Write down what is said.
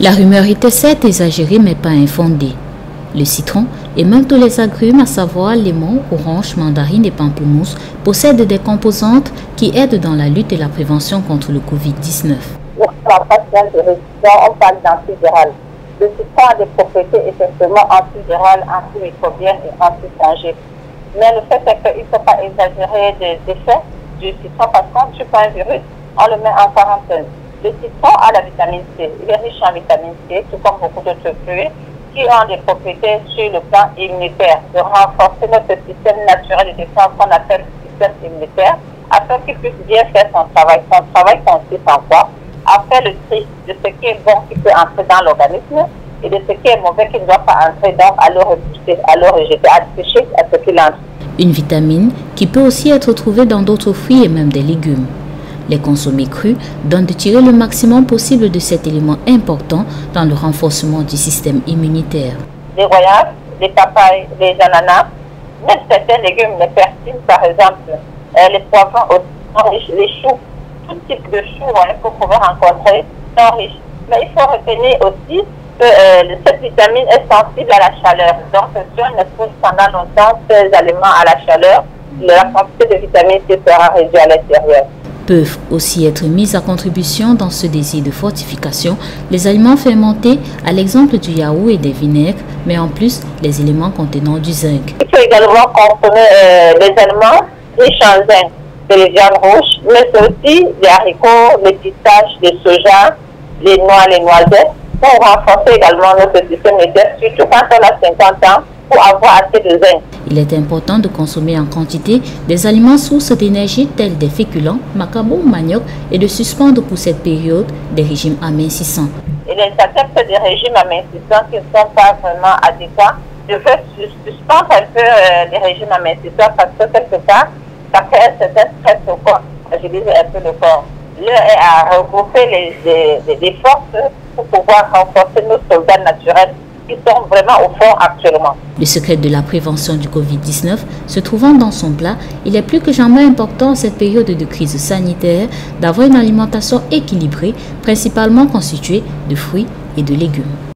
La rumeur était certes exagérée mais pas infondée. Le citron et même tous les agrumes, à savoir limon, orange, mandarine et pamplemousse, possèdent des composantes qui aident dans la lutte et la prévention contre le Covid-19. on parle d'antiviral. Le citron a des propriétés effectivement antivirales, antimicrobiennes et antifongiques. Mais le fait est qu'il ne faut pas exagérer des effets du citron parce qu'on ne tue pas un virus, on le met en quarantaine. Le citron a la vitamine C. Il est riche en vitamine C, tout comme beaucoup d'autres fruits, qui ont des propriétés sur le plan immunitaire, de renforcer notre système naturel de défense qu'on appelle système immunitaire, afin qu'il puisse bien faire son travail. Son travail consiste en quoi? À faire le tri de ce qui est bon qui peut entrer dans l'organisme et de ce qui est mauvais qui ne doit pas entrer, donc à le repousser, à le rejeter, à toucher à ce qu'il entre. Une vitamine qui peut aussi être trouvée dans d'autres fruits et même des légumes. Les consommer crus donne de tirer le maximum possible de cet élément important dans le renforcement du système immunitaire. Les goyaves, les papayes, les ananas, même certains légumes, les persils par exemple, euh, les poivrons aussi les choux, tout type de choux hein, vous pouvez rencontrer sont riches. Mais il faut retenir aussi que euh, cette vitamine est sensible à la chaleur. Donc, si on expose pendant longtemps ces aliments à la chaleur, la quantité de vitamine C sera réduite à l'intérieur peuvent aussi être mis à contribution dans ce désir de fortification les aliments fermentés, à l'exemple du yaourt et des vinaigres, mais en plus les éléments contenant du zinc. Il faut également consommer euh, les aliments riches en zinc, les viandes rouges, mais aussi les haricots, les pistaches, les soja, les noix, les noisettes, pour renforcer également notre système immunitaire, surtout quand on a 50 ans pour avoir assez de zinc. Il est important de consommer en quantité des aliments sources d'énergie tels des féculents, macabo, manioc et de suspendre pour cette période des régimes amincissants. Est adeptes des régimes amincissants qui ne sont pas vraiment adéquats. Je veux suspendre un peu euh, les régimes amincissants parce que quelque part, ça crée un certain stress au corps. Agiliser un peu le corps. L'heure est à regrouper les, les, les forces pour pouvoir renforcer nos soldats naturels Le secret de la prévention du Covid-19 se trouvant dans son plat, il est plus que jamais important en cette période de crise sanitaire d'avoir une alimentation équilibrée, principalement constituée de fruits et de légumes.